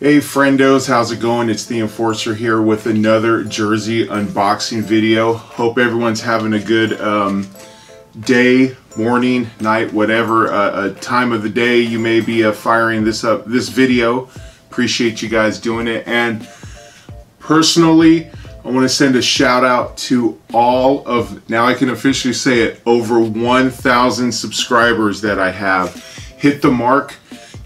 Hey friendos, how's it going? It's the Enforcer here with another jersey unboxing video. Hope everyone's having a good um, day, morning, night, whatever uh, uh, time of the day you may be uh, firing this up, this video. Appreciate you guys doing it. And personally, I want to send a shout out to all of, now I can officially say it, over 1,000 subscribers that I have. Hit the mark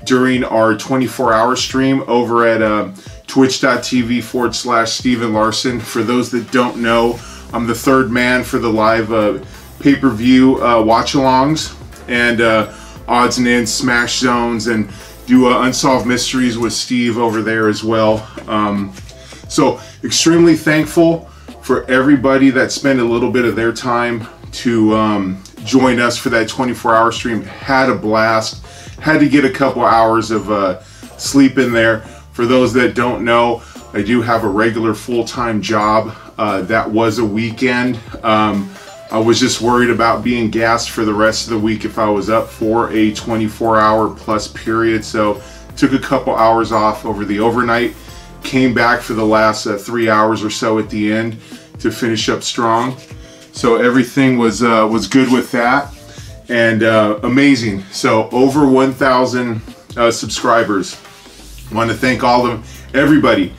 during our 24 hour stream over at uh, twitch.tv forward slash Stephen Larson. For those that don't know, I'm the third man for the live uh, pay per view uh, watch alongs and uh, odds and ends, smash zones, and do uh, unsolved mysteries with Steve over there as well. Um, so, extremely thankful for everybody that spent a little bit of their time to um, join us for that 24 hour stream. Had a blast had to get a couple hours of uh, sleep in there. For those that don't know, I do have a regular full-time job. Uh, that was a weekend. Um, I was just worried about being gassed for the rest of the week if I was up for a 24 hour plus period. So took a couple hours off over the overnight, came back for the last uh, three hours or so at the end to finish up strong. So everything was uh, was good with that and uh, amazing. So over 1,000 uh, subscribers. Want to thank all of everybody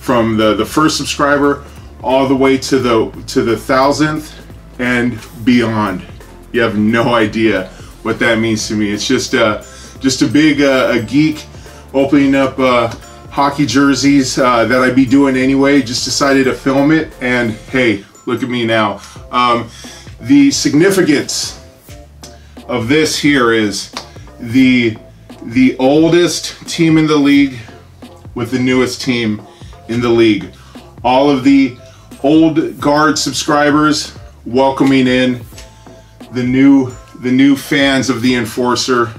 from the the first subscriber all the way to the to the thousandth and beyond. You have no idea what that means to me. It's just a uh, just a big uh, a geek opening up uh, hockey jerseys uh, that I'd be doing anyway. Just decided to film it, and hey, look at me now. Um, the significance of this here is the the oldest team in the league with the newest team in the league. All of the old guard subscribers welcoming in the new the new fans of the enforcer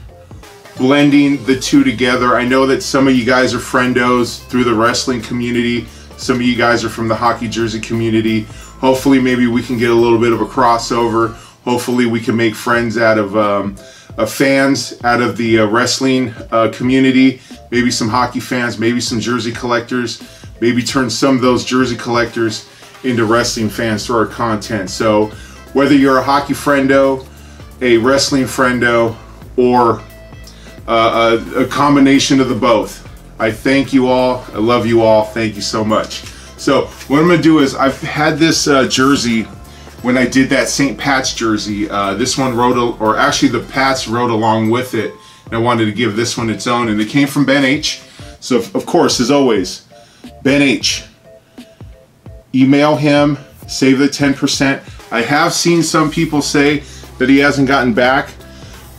blending the two together. I know that some of you guys are friendos through the wrestling community. Some of you guys are from the hockey jersey community. Hopefully maybe we can get a little bit of a crossover Hopefully, we can make friends out of um, uh, fans out of the uh, wrestling uh, community, maybe some hockey fans, maybe some jersey collectors, maybe turn some of those jersey collectors into wrestling fans through our content. So, whether you're a hockey friendo, a wrestling friendo, or uh, a, a combination of the both, I thank you all. I love you all. Thank you so much. So, what I'm to do is, I've had this uh, jersey when I did that St. Pat's jersey. Uh, this one wrote, or actually the Pats wrote along with it. And I wanted to give this one its own, and it came from Ben H. So of course, as always, Ben H. Email him, save the 10%. I have seen some people say that he hasn't gotten back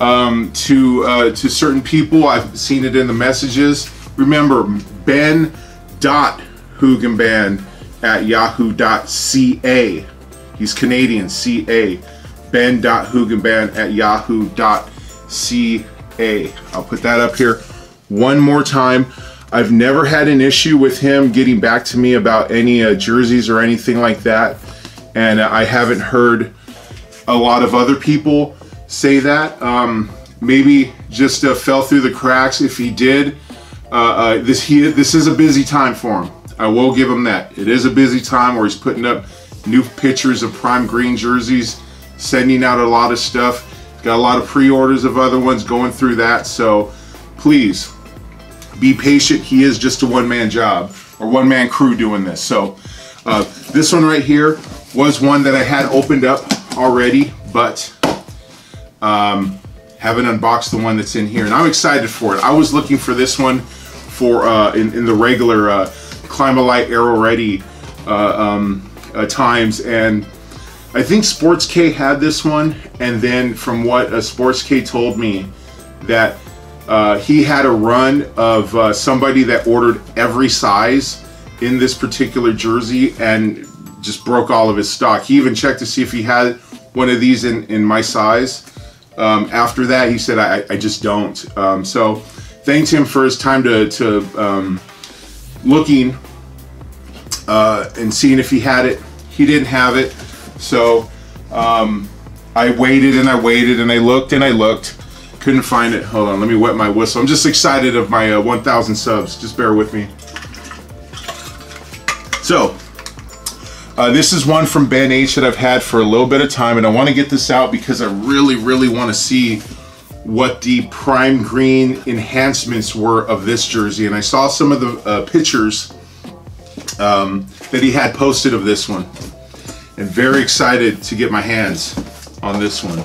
um, to uh, to certain people. I've seen it in the messages. Remember, Ben dot at yahoo.ca. He's Canadian, CA. Ben.Hoogenband at yahoo.ca. I'll put that up here one more time. I've never had an issue with him getting back to me about any uh, jerseys or anything like that. And I haven't heard a lot of other people say that. Um, maybe just uh, fell through the cracks. If he did, uh, uh, this he this is a busy time for him. I will give him that. It is a busy time where he's putting up new pictures of prime green jerseys, sending out a lot of stuff. Got a lot of pre-orders of other ones going through that. So please be patient. He is just a one-man job or one-man crew doing this. So uh, this one right here was one that I had opened up already, but um, haven't unboxed the one that's in here. And I'm excited for it. I was looking for this one for uh, in, in the regular uh, Climalite Aero Ready uh, um, uh, times, and I think Sports K had this one, and then from what uh, Sports K told me, that uh, he had a run of uh, somebody that ordered every size in this particular jersey and just broke all of his stock. He even checked to see if he had one of these in, in my size. Um, after that, he said, I, I just don't. Um, so thanked him for his time to, to um, looking uh, and seeing if he had it. He didn't have it. So um, I waited and I waited and I looked and I looked couldn't find it. Hold on, let me wet my whistle. I'm just excited of my uh, 1,000 subs. Just bear with me. So, uh, this is one from Ben H that I've had for a little bit of time, and I want to get this out because I really, really want to see what the prime green enhancements were of this jersey. And I saw some of the uh, pictures um, that he had posted of this one. And very excited to get my hands on this one.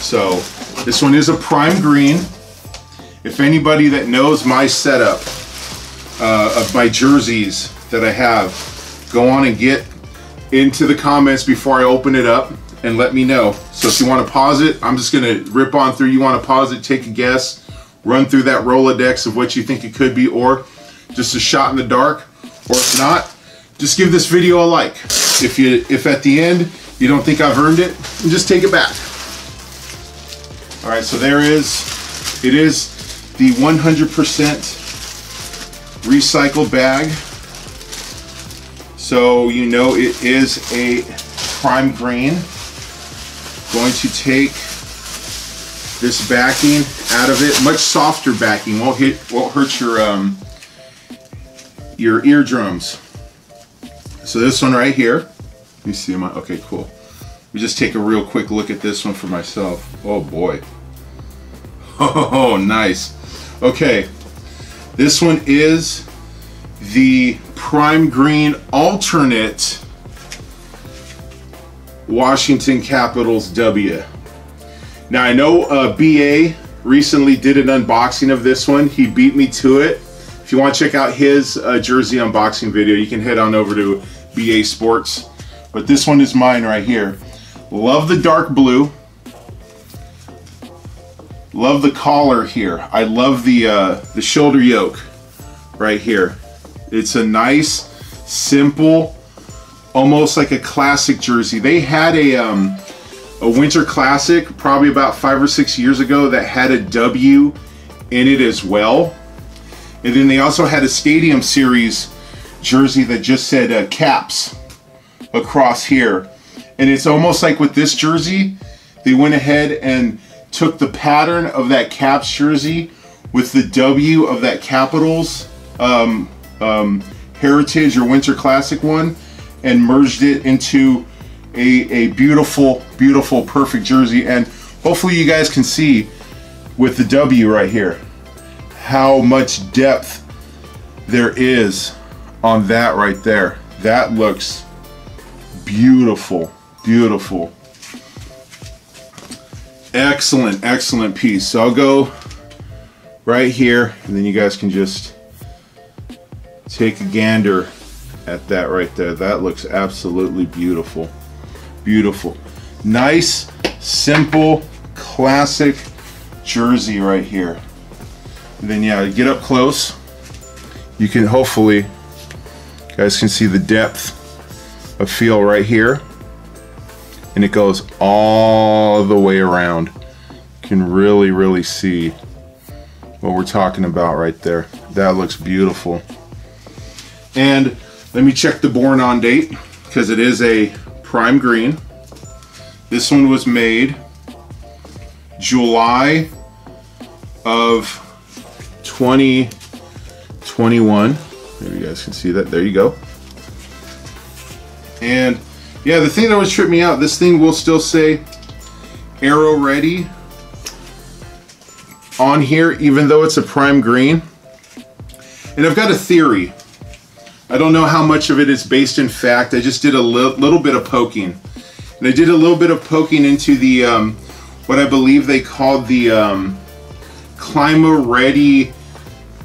So this one is a prime green. If anybody that knows my setup uh, of my jerseys that I have, go on and get into the comments before I open it up and let me know. So if you want to pause it, I'm just going to rip on through. You want to pause it, take a guess, run through that Rolodex of what you think it could be, or just a shot in the dark. Or if not, just give this video a like. If you, if at the end you don't think I've earned it, just take it back. All right, so there is, it is the 100% recycled bag. So you know it is a prime green. Going to take this backing out of it. Much softer backing. Won't hit. Won't hurt your um, your eardrums. So this one right here. you see my. Okay, cool. Let me just take a real quick look at this one for myself. Oh boy. Oh, nice. Okay. This one is the prime green alternate Washington Capitals W. Now I know uh, BA recently did an unboxing of this one. He beat me to it. If you want to check out his uh, jersey unboxing video, you can head on over to BA Sports. But this one is mine right here. Love the dark blue. Love the collar here. I love the uh, the shoulder yoke right here. It's a nice, simple, almost like a classic jersey. They had a um, a winter classic probably about five or six years ago that had a W in it as well. And then they also had a stadium series jersey that just said uh, caps across here. And it's almost like with this jersey, they went ahead and took the pattern of that caps jersey with the W of that Capitals um, um, Heritage or Winter Classic one and merged it into a, a beautiful, beautiful, perfect jersey. And hopefully you guys can see with the W right here how much depth there is on that right there. That looks beautiful, beautiful. Excellent, excellent piece. So I'll go right here and then you guys can just take a gander at that right there. That looks absolutely beautiful. Beautiful. Nice, simple, classic jersey right here. Then yeah, get up close. You can hopefully, you guys can see the depth of feel right here. And it goes all the way around. You can really, really see what we're talking about right there. That looks beautiful. And let me check the born on date because it is a prime green. This one was made July of 2021. Maybe you guys can see that. There you go. And yeah, the thing that was tripping me out, this thing will still say Aero Ready on here, even though it's a prime green. And I've got a theory. I don't know how much of it is based in fact. I just did a li little bit of poking. And I did a little bit of poking into the, um, what I believe they called the um, Ready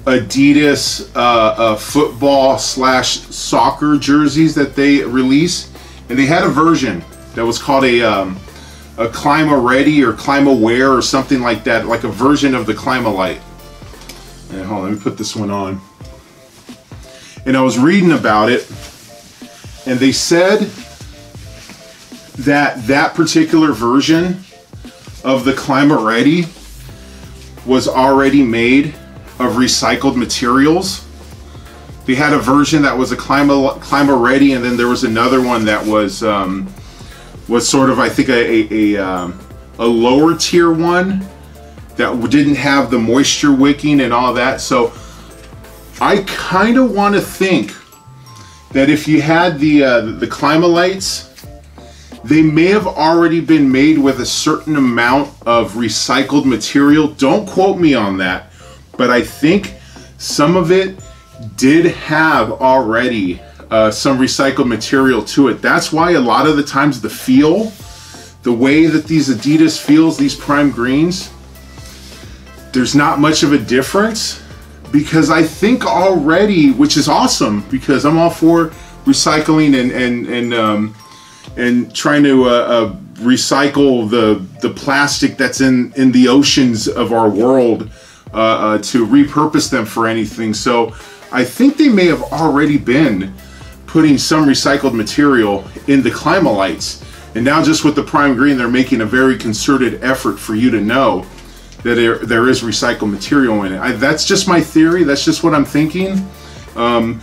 Adidas uh, uh, football slash soccer jerseys that they release. And they had a version that was called a, um, a Clima Ready or Clima Wear or something like that, like a version of the Clima Light. And hold on, let me put this one on and I was reading about it, and they said that that particular version of the Clima Ready was already made of recycled materials. They had a version that was a Clima Ready, and then there was another one that was um, was sort of, I think, a, a, a, um, a lower tier one that didn't have the moisture wicking and all that. So I kind of want to think that if you had the uh, the Clima-Lites, they may have already been made with a certain amount of recycled material. Don't quote me on that, but I think some of it did have already uh, some recycled material to it. That's why a lot of the times the feel, the way that these Adidas feels, these prime greens, there's not much of a difference because I think already, which is awesome because I'm all for recycling and and and um, and trying to uh, uh, recycle the the plastic that's in in the oceans of our world uh to repurpose them for anything. So I think they may have already been putting some recycled material in the Clima-Lites. And now just with the prime green, they're making a very concerted effort for you to know that there, there is recycled material in it. I, that's just my theory. That's just what I'm thinking. Um,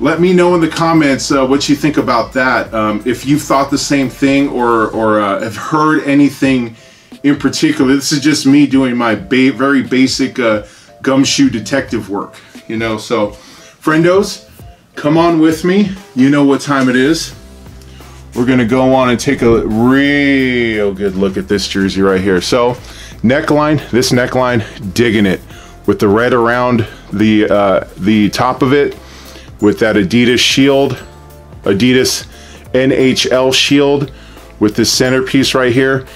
let me know in the comments uh, what you think about that. Um, if you've thought the same thing or, or uh, have heard anything in particular. This is just me doing my ba very basic uh, gumshoe detective work, you know. So, friendos, come on with me. You know what time it is. We're gonna go on and take a real good look at this jersey right here. So, neckline, this neckline, digging it with the red around the uh, the top of it, with that Adidas shield, Adidas NHL shield, with this centerpiece right here.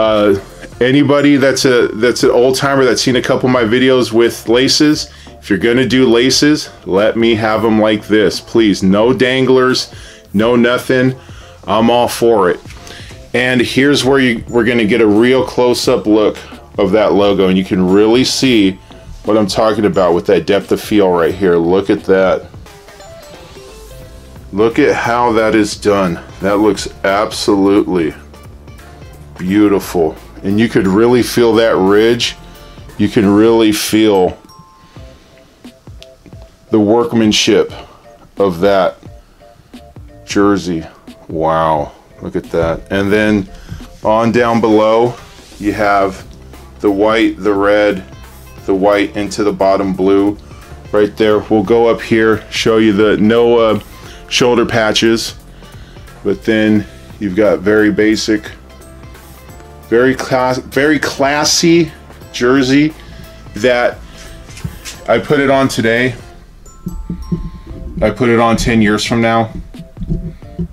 Uh, anybody that's a that's an old timer that's seen a couple of my videos with laces, if you're gonna do laces, let me have them like this, please. No danglers, no nothing. I'm all for it. And here's where you, we're gonna get a real close-up look of that logo, and you can really see what I'm talking about with that depth of feel right here. Look at that. Look at how that is done. That looks absolutely beautiful. And you could really feel that ridge. You can really feel the workmanship of that jersey. Wow, look at that. And then on down below, you have the white, the red, the white into the bottom blue right there. We'll go up here, show you the no shoulder patches, but then you've got very basic, very class, very classy jersey that I put it on today I put it on 10 years from now,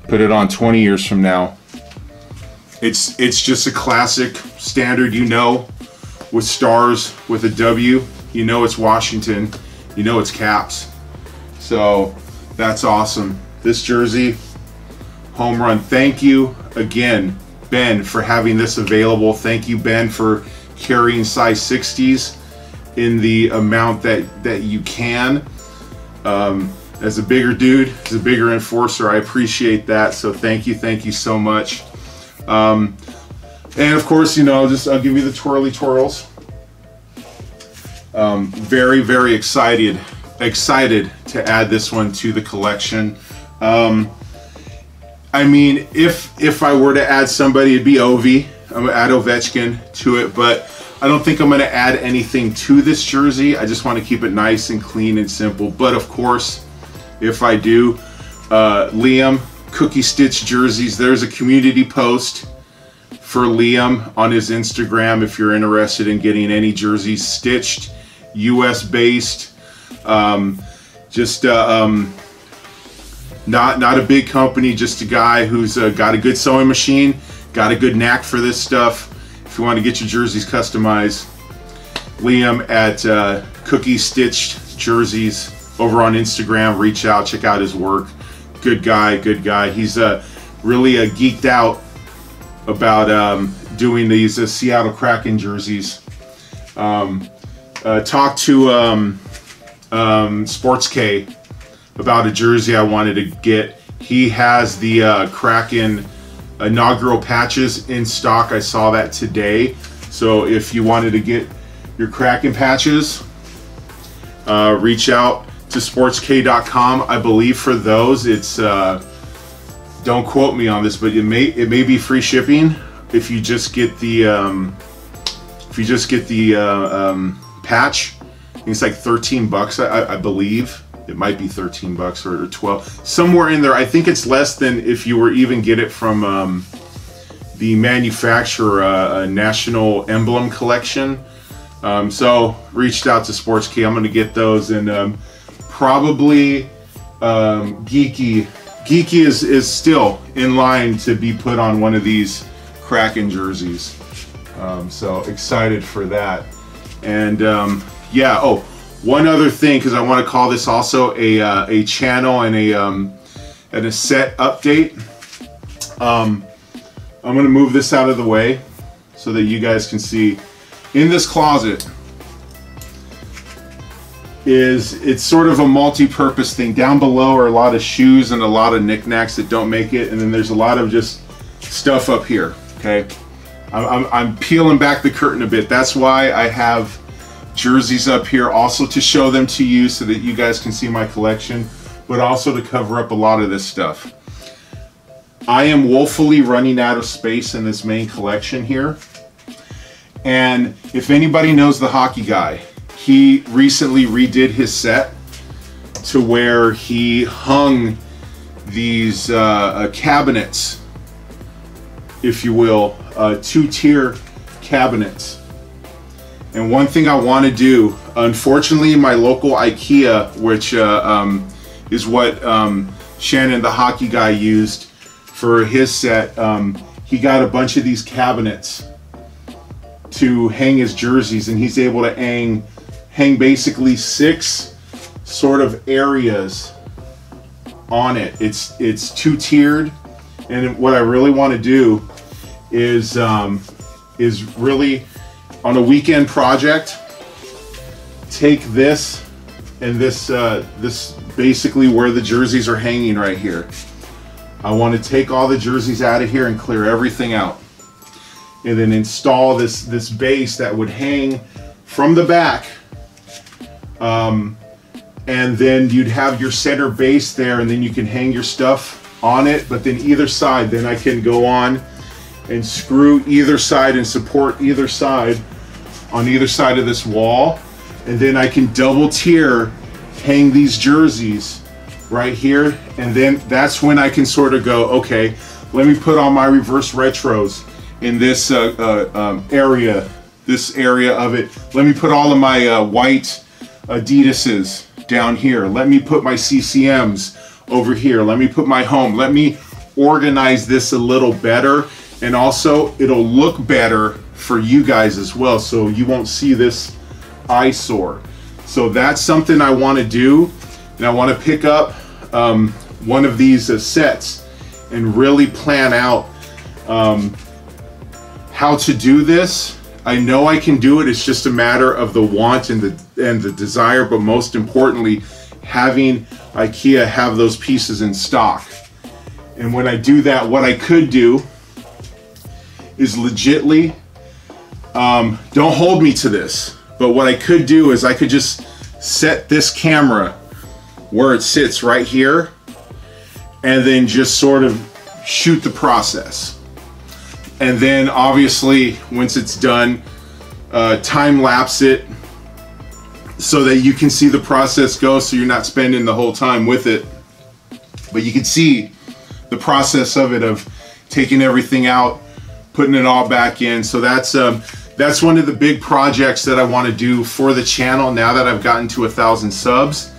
put it on 20 years from now. It's it's just a classic standard, you know, with stars with a W, you know it's Washington, you know it's Caps. So that's awesome. This jersey, home run. Thank you again, Ben, for having this available. Thank you, Ben, for carrying size 60s in the amount that that you can. Um, as a bigger dude, as a bigger enforcer, I appreciate that. So thank you, thank you so much. Um, and of course, you know, just I'll give you the twirly twirls. Um, very, very excited, excited to add this one to the collection. Um, I mean, if if I were to add somebody, it'd be Ovi. I'm gonna add Ovechkin to it, but I don't think I'm gonna add anything to this jersey. I just want to keep it nice and clean and simple. But of course, if I do. Uh, Liam, Cookie Stitch jerseys. There's a community post for Liam on his Instagram if you're interested in getting any jerseys stitched, US based. Um, just uh, um, not not a big company, just a guy who's uh, got a good sewing machine, got a good knack for this stuff. If you want to get your jerseys customized, Liam at uh, Cookie Stitched Jerseys over on Instagram. Reach out, check out his work. Good guy, good guy. He's uh, really uh, geeked out about um, doing these uh, Seattle Kraken jerseys. Um, uh, talked to um, um, Sports K about a jersey I wanted to get. He has the uh, Kraken inaugural patches in stock. I saw that today. So if you wanted to get your Kraken patches, uh, reach out to sportsk.com. I believe for those, it's uh, don't quote me on this, but it may it may be free shipping if you just get the um, if you just get the uh, um, patch, it's like 13 bucks, I, I, believe. It might be 13 bucks or 12, somewhere in there. I think it's less than if you were even get it from um, the manufacturer, uh, National Emblem Collection. Um, so reached out to Sports K. I'm going to get those and um, probably um, Geekie. Geekie is, is still in line to be put on one of these Kraken jerseys. Um, so excited for that. And um, yeah, oh, one other thing, because I want to call this also a, uh, a channel and a, um, and a set update. Um, I'm going to move this out of the way so that you guys can see. In this closet is it's sort of a multi-purpose thing. Down below are a lot of shoes and a lot of knickknacks that don't make it, and then there's a lot of just stuff up here. Okay, I'm, I'm, I'm peeling back the curtain a bit. That's why I have jerseys up here, also to show them to you so that you guys can see my collection, but also to cover up a lot of this stuff. I am woefully running out of space in this main collection here. And if anybody knows the hockey guy, he recently redid his set to where he hung these uh, uh, cabinets, if you will, uh, two-tier cabinets. And one thing I want to do, unfortunately, my local IKEA, which uh, um, is what um, Shannon, the hockey guy, used for his set, um, he got a bunch of these cabinets to hang his jerseys, and he's able to hang hang basically six sort of areas on it. It's it's two tiered, and what I really want to do is um, is really on a weekend project take this and this uh, this basically where the jerseys are hanging right here. I want to take all the jerseys out of here and clear everything out, and then install this this base that would hang from the back um, and then you'd have your center base there and then you can hang your stuff on it. But then either side, then I can go on and screw either side and support either side on either side of this wall. And then I can double tier hang these jerseys right here. And then that's when I can sort of go, okay, let me put on my reverse retros in this uh, uh, um, area, this area of it. Let me put all of my uh, white Adidas's down here. Let me put my CCMs over here. Let me put my home. Let me organize this a little better. And also it'll look better for you guys as well. So you won't see this eyesore. So that's something I want to do. And I want to pick up um, one of these uh, sets and really plan out um, how to do this I know I can do it. It's just a matter of the want and the and the desire, but most importantly, having IKEA have those pieces in stock. And when I do that, what I could do is legitly, um, don't hold me to this, but what I could do is I could just set this camera where it sits right here and then just sort of shoot the process. And then obviously, once it's done, uh, time lapse it so that you can see the process go so you're not spending the whole time with it. But you can see the process of it of taking everything out, putting it all back in. So that's um, that's one of the big projects that I want to do for the channel now that I've gotten to a thousand subs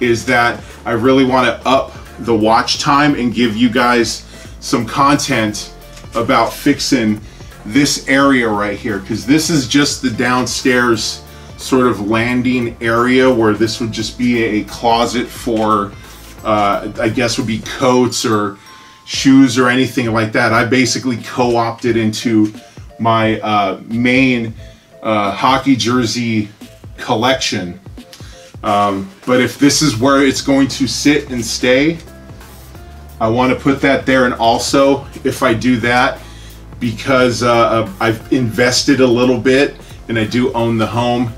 is that I really want to up the watch time and give you guys some content about fixing this area right here because this is just the downstairs sort of landing area where this would just be a closet for uh, I guess would be coats or shoes or anything like that. I basically co-opted into my uh, main uh, hockey jersey collection. Um, but if this is where it's going to sit and stay, I want to put that there. And also, if I do that, because uh, I've invested a little bit and I do own the home,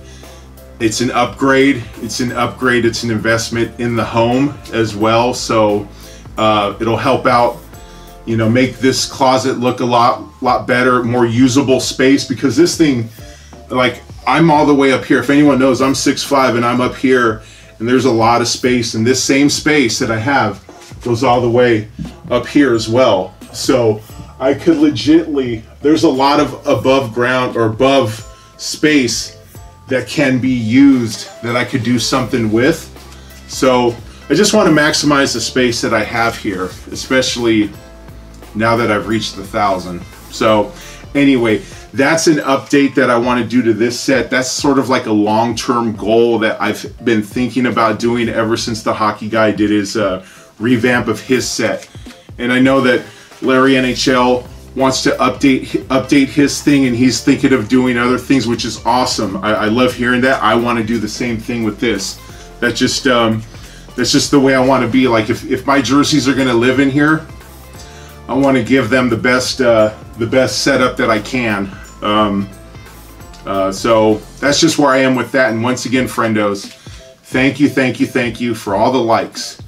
it's an upgrade. It's an upgrade. It's an investment in the home as well. So uh, it'll help out, you know, make this closet look a lot, lot better, more usable space because this thing, like I'm all the way up here. If anyone knows, I'm 6'5 and I'm up here and there's a lot of space and this same space that I have goes all the way up here as well. So I could legitly, there's a lot of above ground or above space that can be used that I could do something with. So I just want to maximize the space that I have here, especially now that I've reached the thousand. So anyway, that's an update that I want to do to this set. That's sort of like a long-term goal that I've been thinking about doing ever since the hockey guy did his uh, revamp of his set. And I know that Larry NHL wants to update update his thing and he's thinking of doing other things, which is awesome. I, I love hearing that. I want to do the same thing with this. That just um, that's just the way I want to be. Like if, if my jerseys are gonna live in here, I want to give them the best uh, the best setup that I can. Um, uh, so that's just where I am with that. And once again, friendos, thank you, thank you, thank you for all the likes,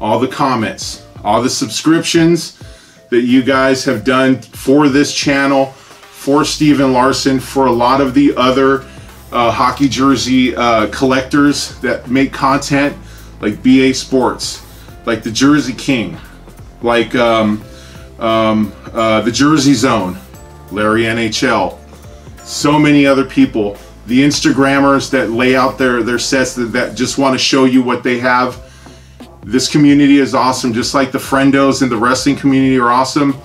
all the comments, all the subscriptions that you guys have done for this channel, for Steven Larson, for a lot of the other uh, hockey jersey uh, collectors that make content like BA Sports, like the Jersey King, like um, um, uh, the Jersey Zone, Larry NHL, so many other people. The Instagrammers that lay out their, their sets that, that just want to show you what they have. This community is awesome, just like the friendos in the wrestling community are awesome.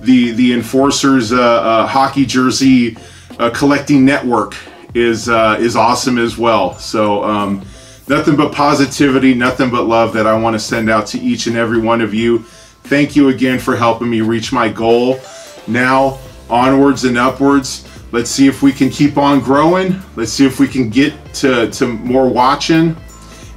The the Enforcers uh, uh, hockey jersey uh, collecting network is uh, is awesome as well. So um, nothing but positivity, nothing but love that I want to send out to each and every one of you. Thank you again for helping me reach my goal. Now onwards and upwards. Let's see if we can keep on growing. Let's see if we can get to, to more watching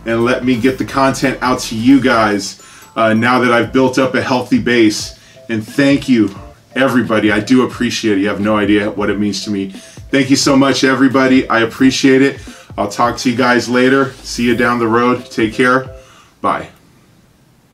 and let me get the content out to you guys uh, now that I've built up a healthy base. And thank you, everybody. I do appreciate it. You have no idea what it means to me. Thank you so much, everybody. I appreciate it. I'll talk to you guys later. See you down the road. Take care. Bye.